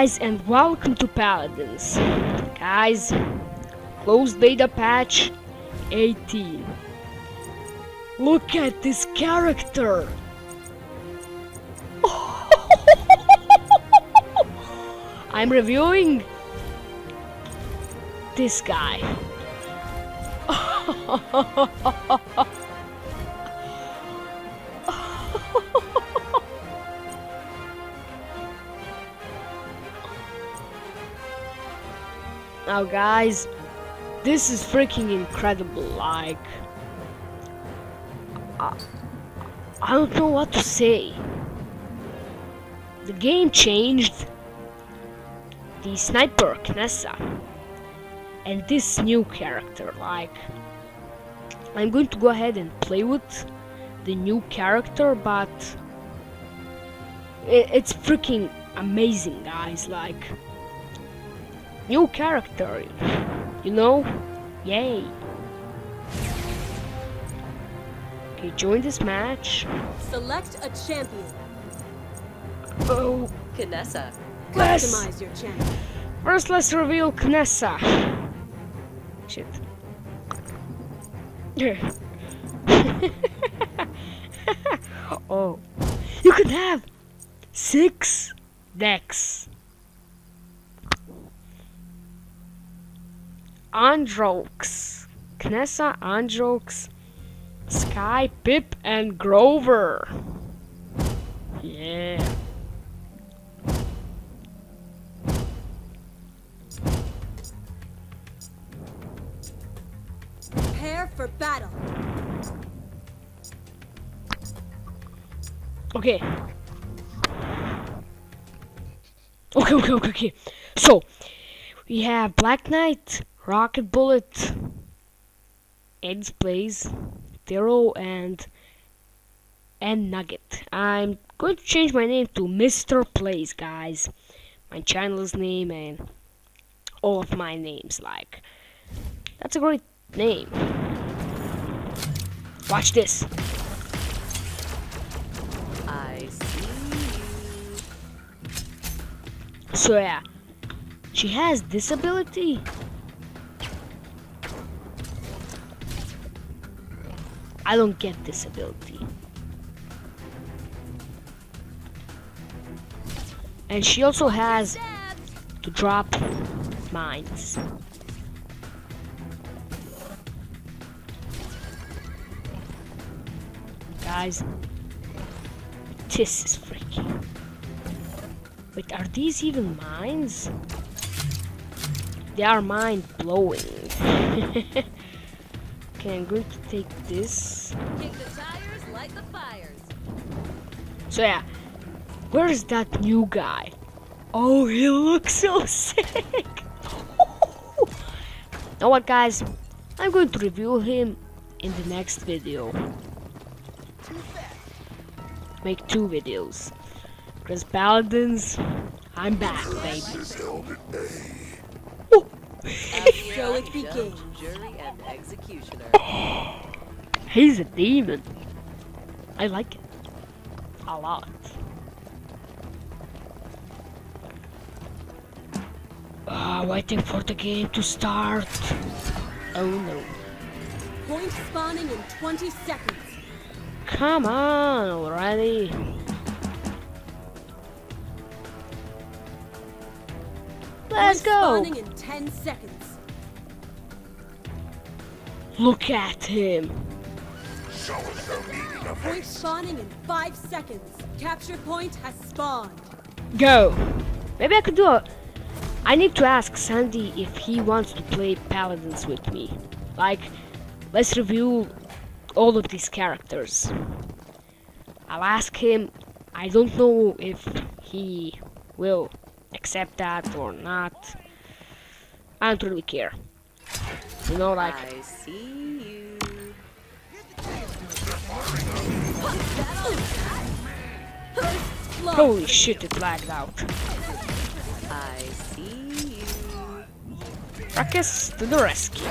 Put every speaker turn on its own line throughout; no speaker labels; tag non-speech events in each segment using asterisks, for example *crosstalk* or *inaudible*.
guys and welcome to Paladins. Guys, closed beta patch 18. Look at this character! *laughs* I'm reviewing this guy. *laughs* now guys, this is freaking incredible, like... I, I don't know what to say. The game changed the sniper Kinessa and this new character like I'm going to go ahead and play with the new character but it's freaking amazing guys like new character you know yay okay join this match
select a champion
oh Kinessa
customize your champion
First, let's reveal Kinessa. Shit. *laughs* oh. You can have six decks. Androx. Kinessa, Androx, Skye, Pip, and Grover. Yeah.
prepare for battle
Okay. Okay, okay, okay, okay. So, we have Black Knight, Rocket Bullet, Ed's Blaze, Thero, and and Nugget. I'm going to change my name to Mr. Plays, guys. My channel's name and all of my names, like. That's a great name. Watch this.
I see you.
So yeah, she has this ability. I don't get this ability. And she also has to drop mines. Guys, this is freaky. Wait, are these even mines? They are mind blowing. *laughs* okay, I'm going to take this.
Kick the tires, light the fires.
So yeah, where's that new guy? Oh, he looks so *laughs* sick. *laughs* know what, guys? I'm going to review him in the next video. Make two videos. Because Paladins, I'm back, baby.
So it
Judge,
begins
jury, and executioner. *gasps*
he's a demon. I like it. A lot. Ah, waiting for the game to start. Oh no.
point spawning in 20 seconds
Come on already. Let's go.
in 10 seconds
Look at him.
point spawning in 5 seconds capture point has spawned
Go. Maybe I could do I need to ask Sandy if he wants to play Paladins with me. Like, let's review all of these characters. I'll ask him. I don't know if he will accept that or not. I don't really care. You know, like,
I see you.
Holy shit, it lagged out.
I see you.
Ruckus to the rescue.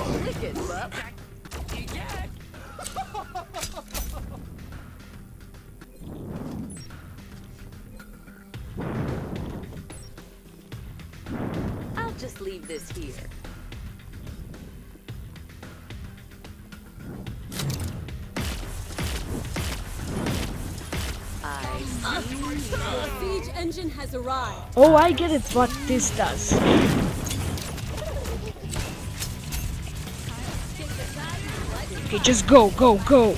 Just leave this here. I see you.
Your siege engine has arrived.
Oh, I get it. What this does. Okay, just go, go, go.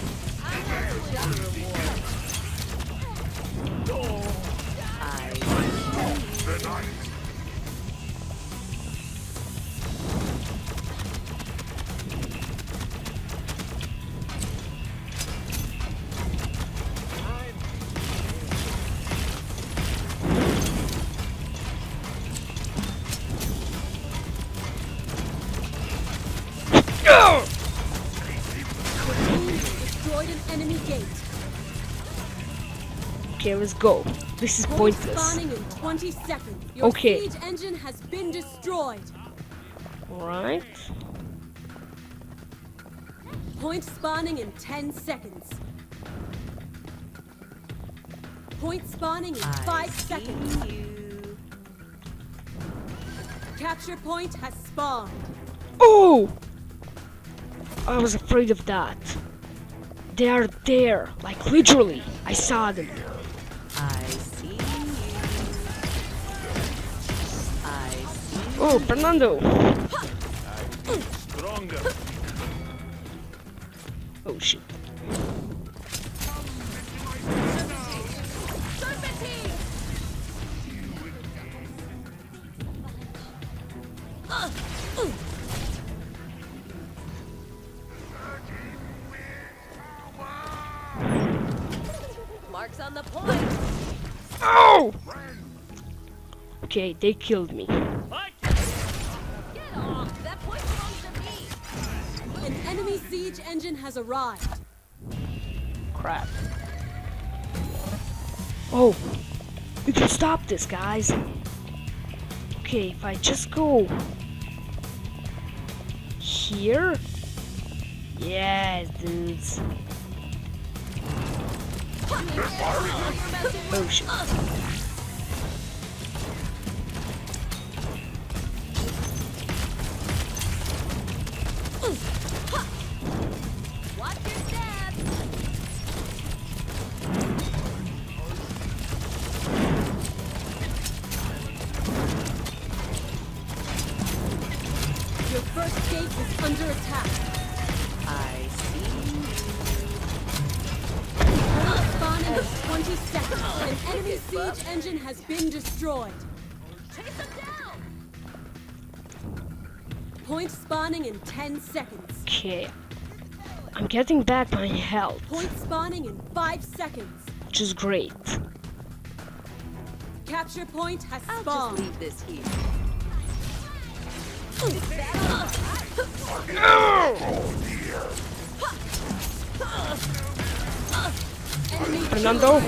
Okay, let's go. This is
Point
pointless.
spawning in 20 seconds. Your
Okay.
siege engine has been destroyed.
Alright.
Point spawning in 10 seconds. Point spawning in
I
5
see
seconds.
you.
Capture point has spawned.
Oh! I was afraid of that. They are there, like literally. I saw them. Oh, Fernando!
Stronger.
Oh shit.
Marks on the point.
Oh! Okay, they killed me.
Siege engine has arrived.
Crap. Oh! We can stop this, guys. Okay, if I just go here. Yes, dudes. Oh shit.
Your
first gate is under attack.
I see you.
Point spawning in 20 seconds. An enemy siege engine has been destroyed.
Chase them down.
Point spawning in 10 seconds.
Okay. I'm getting back my health,
Point spawning in 5 seconds.
which is great.
Capture point has spawned.
I'll just leave this here.
Enemy
Fernando?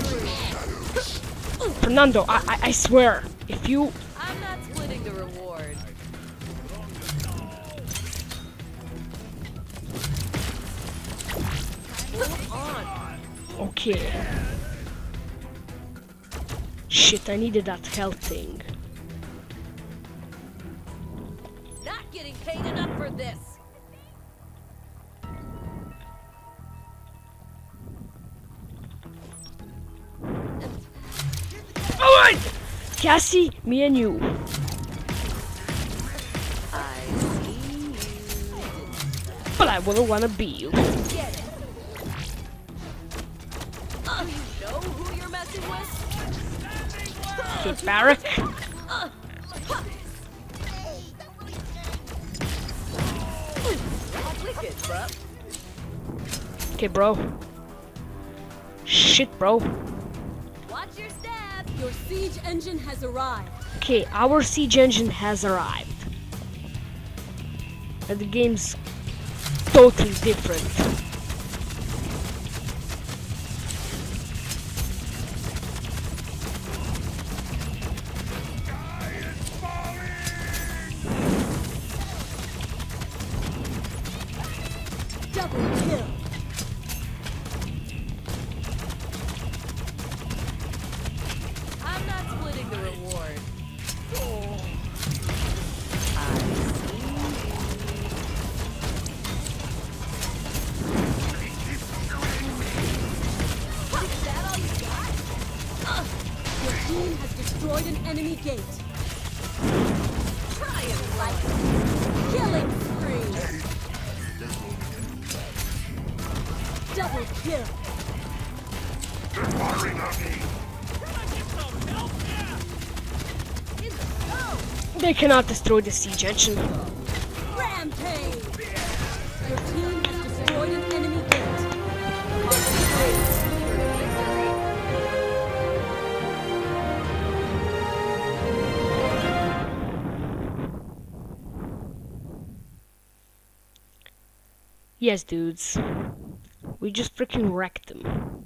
Fernando, I, I, I swear, if you
I'm not splitting the reward.
Okay. Shit, I needed that health thing. Cassie, me and you.
I see you.
But I wouldn't wanna be you.
Get it. You know who you're messing with? Barik.
Okay, bro. Shit, bro.
Your
siege engine has arrived.
Okay, our siege engine has arrived. And the game's totally different.
Gate.
Like.
Killing spree. Double kill.
In the snow.
They cannot destroy the siege engine. Yes, dudes. We just freaking wrecked them.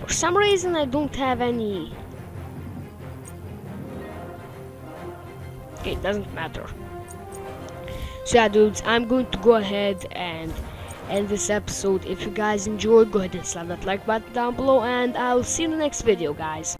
For some reason, I don't have any. Okay, it doesn't matter. So, yeah, dudes, I'm going to go ahead and end this episode. If you guys enjoyed, go ahead and slap that like button down below, and I'll see you in the next video, guys.